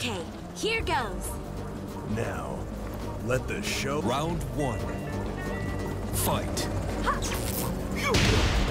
Okay, here goes. Now, let the show. Round one. Fight. KO.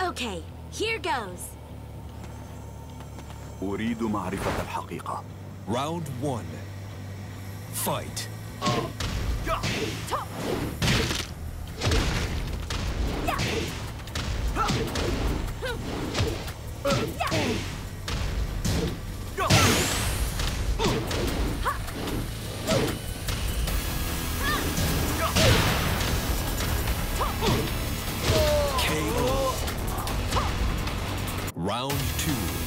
Okay, here goes. أريد معرفة الحقيقة Round one. Fight. KO. Round two.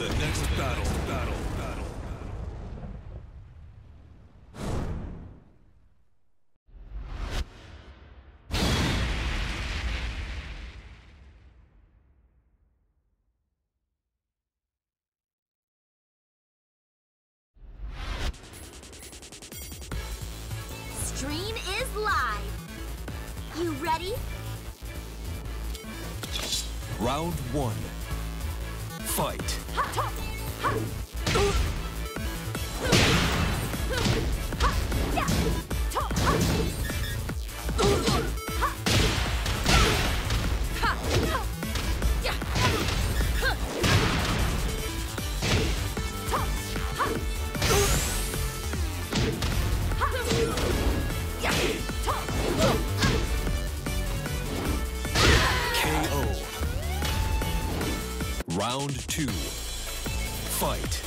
The next battle. Battle. Battle. Stream is live. You ready? Round one. Fight. Round two. Fight.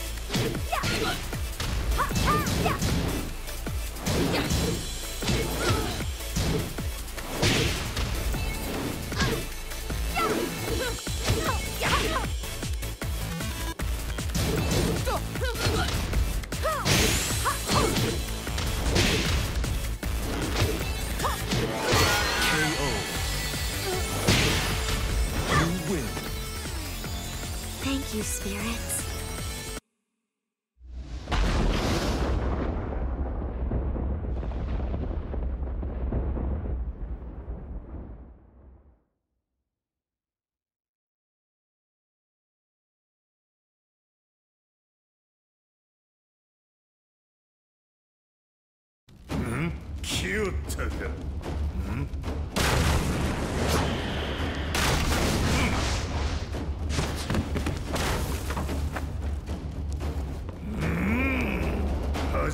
Thank you, spirits. Cute.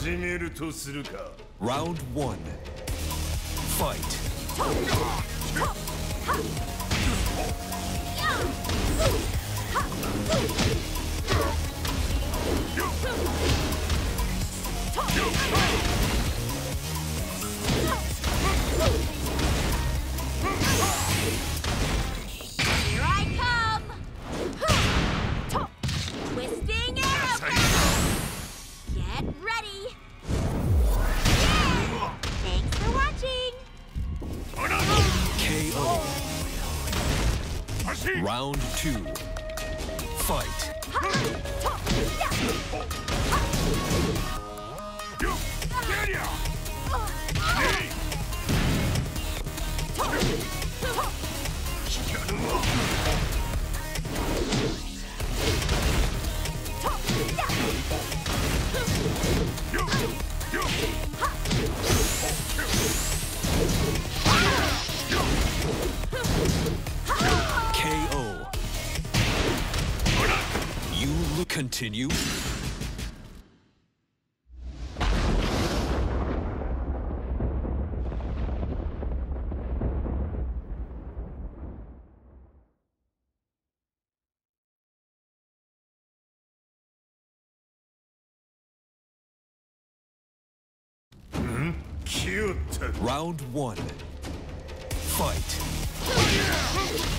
始めるとするか Round one. Fight. Round two. Fight. Continue. Hmm? Cute. Round one. Fight.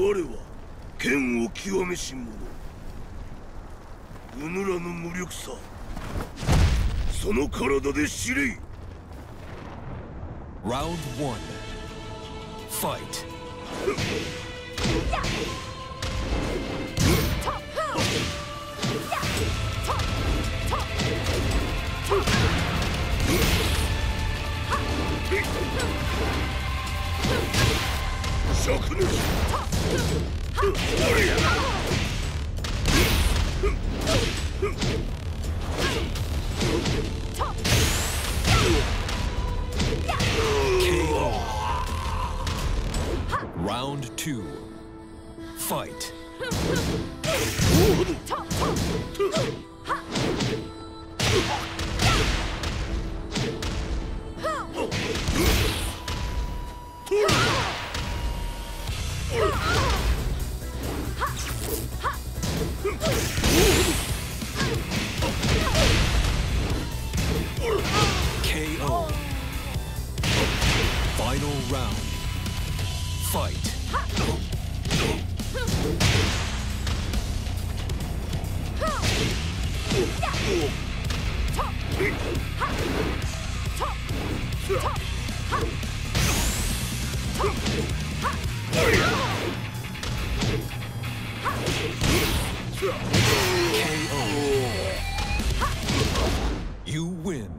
我は剣を極めし者うぬらの無力さその体で知れ Round one. Fight. 灼熱 KO. Round two. Fight. You win.